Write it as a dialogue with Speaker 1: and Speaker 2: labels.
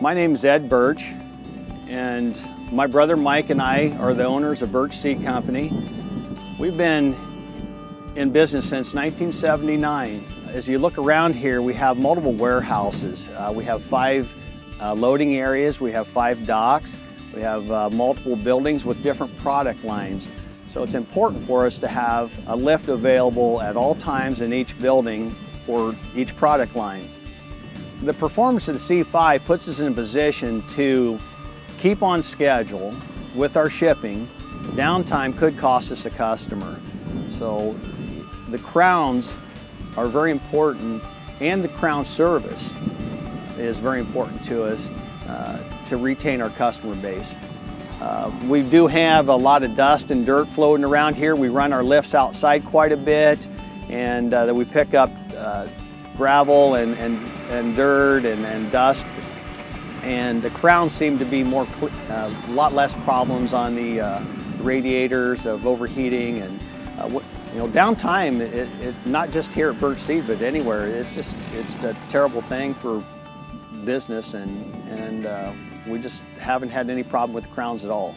Speaker 1: My name is Ed Burtch, and my brother Mike and I are the owners of Burtch Seed Company. We've been in business since 1979. As you look around here, we have multiple warehouses. Uh, we have five uh, loading areas, we have five docks, we have uh, multiple buildings with different product lines. So it's important for us to have a lift available at all times in each building for each product line. The performance of the C5 puts us in a position to keep on schedule with our shipping. Downtime could cost us a customer. So the crowns are very important and the crown service is very important to us uh, to retain our customer base. Uh, we do have a lot of dust and dirt floating around here. We run our lifts outside quite a bit and uh, we pick up uh, gravel and, and, and dirt and, and dust. And the crowns seem to be more, uh, a lot less problems on the uh, radiators of overheating and uh, you know, downtime, it, it, not just here at Burtch Seed, but anywhere, it's just, it's a terrible thing for business and, and uh, we just haven't had any problem with the crowns at all.